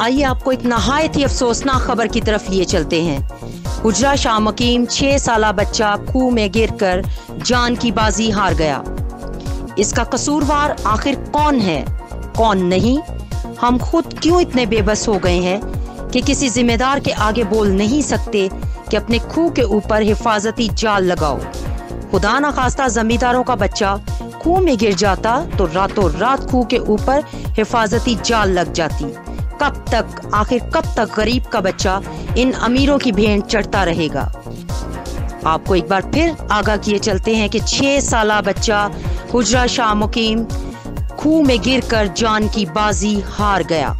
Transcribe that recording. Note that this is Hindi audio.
आइए आपको एक नहायत ही अफसोसनाक खबर की तरफ़ लिए चलते हैं। उजरा शाह मकीम छह साल बच्चा खूह में गिरकर जान की बाजी हार गया। इसका कसूरवार आखिर कौन है? कौन नहीं? हम खुद क्यों इतने बेबस हो गए हैं कि किसी जिम्मेदार के आगे बोल नहीं सकते कि अपने खूह के ऊपर हिफाजती जाल लगाओ? खुदा न खास्ता जमींदारों का बच्चा खूह में गिर जाता तो रातों रात खूह के ऊपर हिफाजती जाल लग जाती। कब तक, आखिर कब तक गरीब का बच्चा इन अमीरों की भेंट चढ़ता रहेगा? आपको एक बार फिर आगाह किए चलते हैं कि छह साल बच्चा हुजरा शाह मुकीम खूह में गिरकर जान की बाजी हार गया।